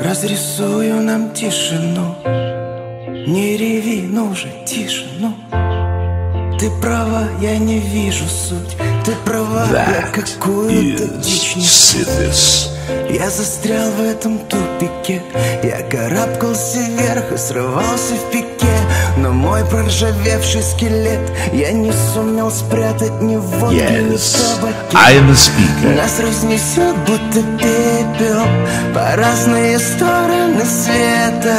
Разрисую нам тишину. Не реви, ну же, тишину. Ты права, я не вижу суть. Ты права, я какую-то дичь несу. Я застрял в этом тупике. Я карабкался вверх и срывался в пике но мой проржавевший скелет Я не сумел спрятать ни в водке, Yes, ни в. Нас разнесет, будто пепел По разные стороны света.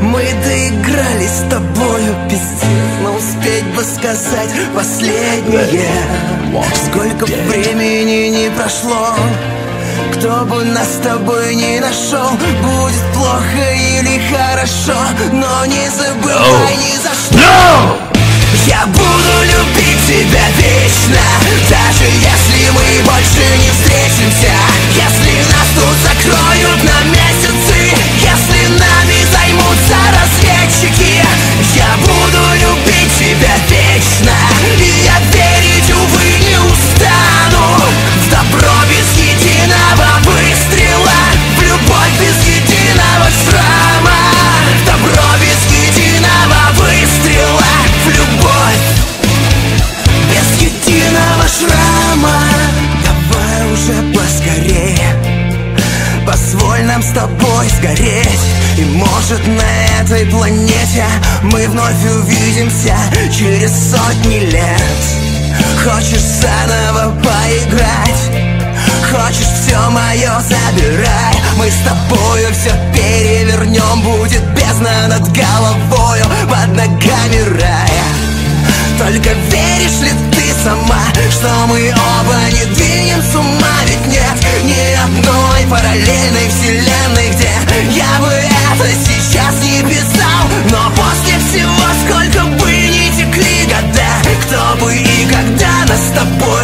Мы доигрались с тобою пиздец Но успеть бы сказать последнее. Сколько времени не прошло кто бы нас с тобой не нашел Будет плохо или хорошо Но не забывай ни за что. Я буду сгореть. И может на этой планете Мы вновь увидимся через сотни лет. Хочешь заново поиграть? Хочешь все мое забирай? Мы с тобою все перевернем Будет бездна над головою Под ногами рая. Только веришь ли ты сама, что мы оба не двинем с ума? Ведь нет ни одной параллельной вселенной, porra.